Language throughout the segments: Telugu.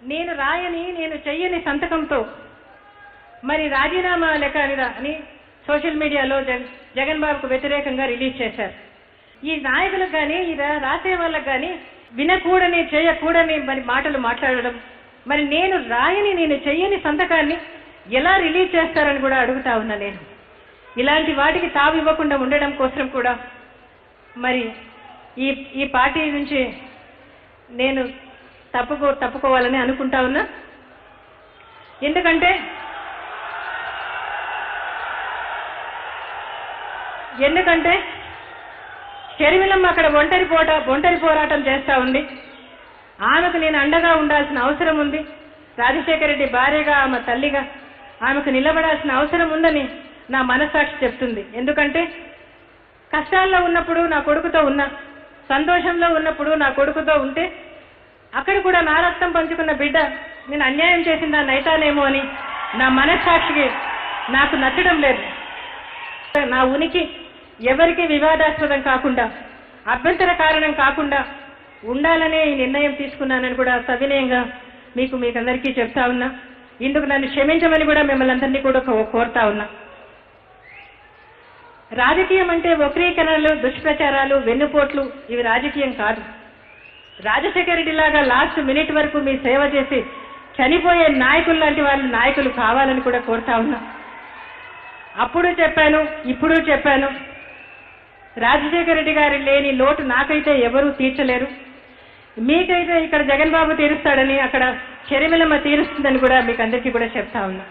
నేను రాయని నేను చెయ్యని సంతకంతో మరి రాజీనామా లెక్క అని సోషల్ మీడియాలో జగన్ బాబుకు వ్యతిరేకంగా రిలీజ్ చేశారు. ఈ నాయకులకు కానీ ఈ రాసే వాళ్ళకు కానీ వినకూడని చేయకూడని మరి మాటలు మాట్లాడడం మరి నేను రాయని నేను చెయ్యని సంతకాన్ని ఎలా రిలీజ్ చేస్తారని కూడా అడుగుతా ఉన్నా నేను. ఇలాంటి వాటికి తావు ఇవ్వకుండా ఉండడం కోసం కూడా మరి ఈ ఈ పార్టీ నుంచి నేను తప్పుకో తప్పుకోవాలని అనుకుంటా ఉన్నా. ఎందుకంటే ఎందుకంటే షర్మిలమ్మ అక్కడ ఒంటరి పోట ఒంటరి పోరాటం చేస్తా ఉంది. ఆమెకు నేను అండగా ఉండాల్సిన అవసరం ఉంది. రాజశేఖర రెడ్డి భార్యగా ఆమె తల్లిగా ఆమెకు నిలబడాల్సిన అవసరం ఉందని నా మనస్సాక్షి చెప్తుంది. ఎందుకంటే కష్టాల్లో ఉన్నప్పుడు నా కొడుకుతో ఉన్నా సంతోషంలో ఉన్నప్పుడు నా కొడుకుతో ఉంటే అక్కడ కూడా నా రక్తం పంచుకున్న బిడ్డ నేను అన్యాయం చేసిందా నైతానేమో అని నా మనస్సాక్షికి నాకు నచ్చడం లేదు. నా ఉనికి ఎవరికి వివాదాస్పదం కాకుండా అభ్యంతర కారణం కాకుండా ఉండాలనే ఈ నిర్ణయం తీసుకున్నానని కూడా సవినయంగా మీకు మీకందరికీ చెప్తా ఉన్నా. ఇందుకు నన్ను క్షమించమని కూడా మిమ్మల్ని అందరినీ కూడా కోరుతా ఉన్నా. రాజకీయం అంటే వక్రీకరణలు దుష్ప్రచారాలు వెన్నుపోట్లు ఇవి రాజకీయం కాదు. రాజశేఖర రెడ్డి లాగా లాస్ట్ మినిట్ వరకు మీ సేవ చేసి చనిపోయే నాయకులు లాంటి వాళ్ళు నాయకులు కావాలని కూడా కోరుతా ఉన్నా. అప్పుడు చెప్పాను ఇప్పుడు చెప్పాను. రాజశేఖర రెడ్డి గారి లేని లోటు నాకైతే ఎవరూ తీర్చలేరు. మీకైతే ఇక్కడ జగన్ బాబు తీరుస్తాడని అక్కడ చెరిమిలమ్మ తీరుస్తుందని కూడా మీకు అందరికీ కూడా చెప్తా ఉన్నా.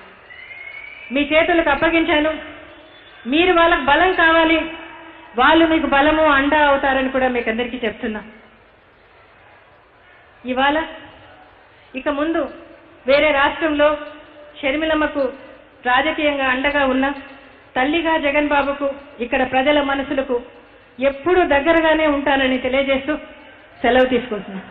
మీ చేతులకు అప్పగించాను. మీరు వాళ్ళకు బలం కావాలి. వాళ్ళు మీకు బలము అండా అవుతారని కూడా మీకు అందరికీ చెప్తున్నా. ఇవాళ ఇక ముందు వేరే రాష్ట్రంలో షర్మిలమ్మకు రాజకీయంగా అండగా ఉన్న తల్లిగా జగన్ బాబుకు ఇక్కడ ప్రజల మనసులకు ఎప్పుడూ దగ్గరగానే ఉంటానని తెలియజేస్తూ సెలవు తీసుకుంటున్నాను.